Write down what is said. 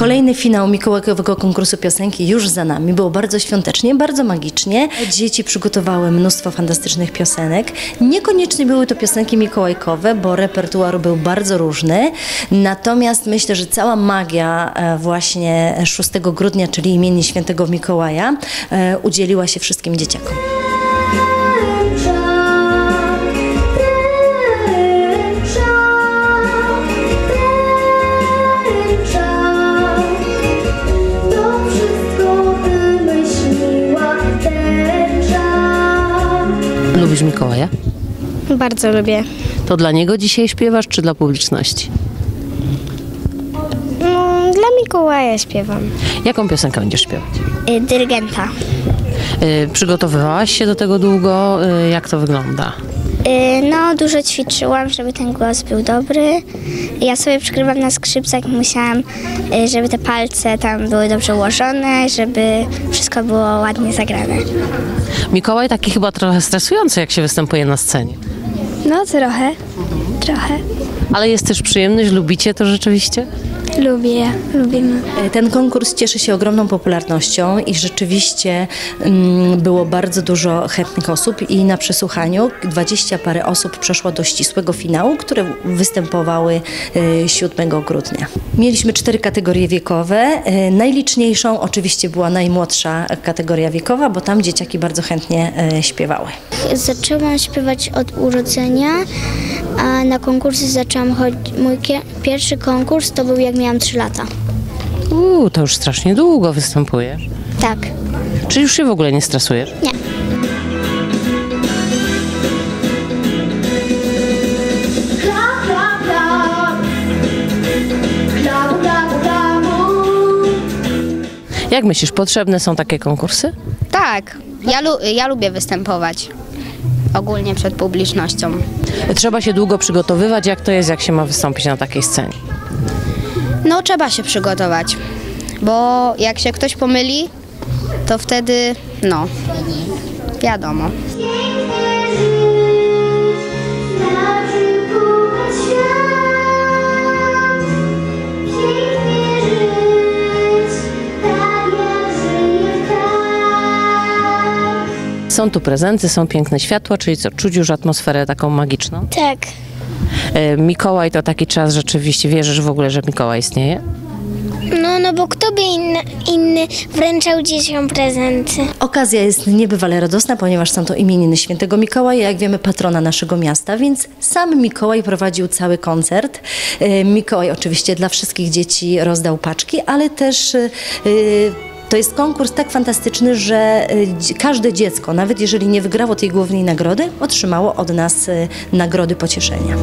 Kolejny finał Mikołajkowego konkursu piosenki już za nami. Było bardzo świątecznie, bardzo magicznie. Dzieci przygotowały mnóstwo fantastycznych piosenek. Niekoniecznie były to piosenki mikołajkowe, bo repertuar był bardzo różny. Natomiast myślę, że cała magia e, właśnie 6 grudnia, czyli imieni świętego Mikołaja, e, udzieliła się wszystkim dzieciakom. Lubisz Mikołaja? Bardzo lubię. To dla niego dzisiaj śpiewasz, czy dla publiczności? No, dla Mikołaja śpiewam. Jaką piosenkę będziesz śpiewać? Y, dyrygenta. Y, przygotowywałaś się do tego długo? Y, jak to wygląda? Y, no, dużo ćwiczyłam, żeby ten głos był dobry. Ja sobie przykrywam na skrzypcach i musiałam, y, żeby te palce tam były dobrze ułożone, żeby wszystko było ładnie zagrane. Mikołaj taki chyba trochę stresujący, jak się występuje na scenie. No, trochę. Trochę. Ale jest też przyjemność, lubicie to rzeczywiście? Lubię, lubimy. E, Ten konkurs cieszy się ogromną popularnością i rzeczywiście mm, było bardzo dużo chętnych osób i na przesłuchaniu 20 parę osób przeszło do ścisłego finału, które występowały e, 7 grudnia. Mieliśmy cztery kategorie wiekowe. E, Najliczniejszą oczywiście była najmłodsza kategoria wiekowa, bo tam dzieciaki bardzo chętnie e, śpiewały. Zaczęłam śpiewać od urodzenia, a na konkursy zaczęłam chodzić. Mój pierwszy konkurs to był jak miałam 3 lata. Uuu, to już strasznie długo występujesz. Tak. Czy już się w ogóle nie stresujesz? Nie. Jak myślisz, potrzebne są takie konkursy? Tak, ja, lu- ja lubię występować ogólnie przed publicznością. Trzeba się długo przygotowywać. Jak to jest, jak się ma wystąpić na takiej scenie? No trzeba się przygotować, bo jak się ktoś pomyli, to wtedy, no, wiadomo. Są tu prezenty, są piękne światła, czyli co, czuć już atmosferę taką magiczną? Tak. E, Mikołaj to taki czas rzeczywiście, wierzysz w ogóle, że Mikołaj istnieje? No, no bo kto by inny, inny wręczał dzieciom prezenty? Okazja jest niebywale radosna, ponieważ są to imieniny świętego Mikołaja, jak wiemy patrona naszego miasta, więc sam Mikołaj prowadził cały koncert. E, Mikołaj oczywiście dla wszystkich dzieci rozdał paczki, ale też e, to jest konkurs tak fantastyczny, że y, każde dziecko, nawet jeżeli nie wygrało tej głównej nagrody, otrzymało od nas y, nagrody pocieszenia.